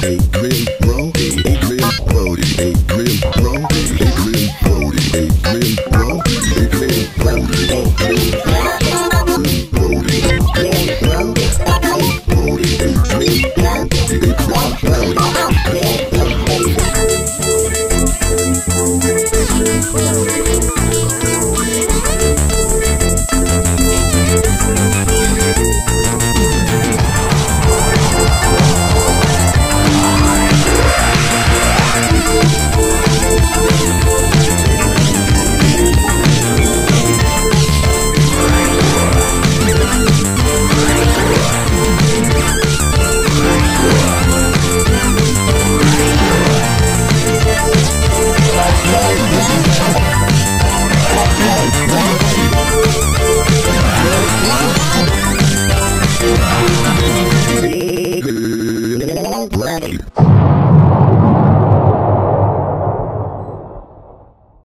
Shake. Adam.